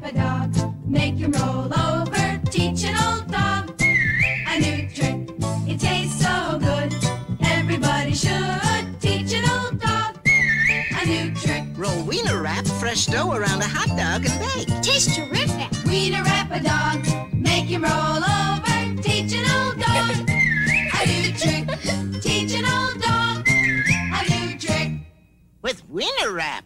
grab a dog, make him roll over, teach an old dog a new trick. It tastes so good, everybody should teach an old dog a new trick. Roll wiener wrap, fresh dough around a hot dog and bake. Tastes terrific. Wiener wrap a dog, make him roll over, teach an old dog a new trick. Teach an old dog a new trick. With wiener wrap.